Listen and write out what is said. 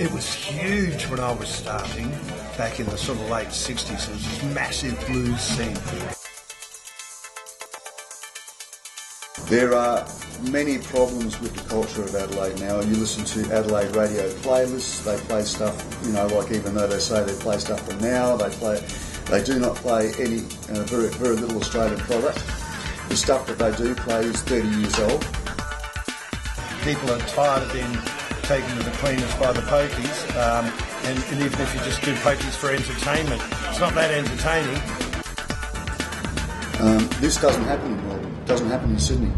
It was huge when I was starting back in the sort of late 60s. It was this massive blues scene. There are many problems with the culture of Adelaide now. You listen to Adelaide radio playlists, they play stuff, you know, like even though they say they play stuff from now, they play, they do not play any, uh, very, very little Australian product. The stuff that they do play is 30 years old. People are tired of being taken to the cleaners by the pokies, um, and, and even if you just do pokies for entertainment, it's not that entertaining. Um, this doesn't happen in Melbourne, It doesn't happen in Sydney.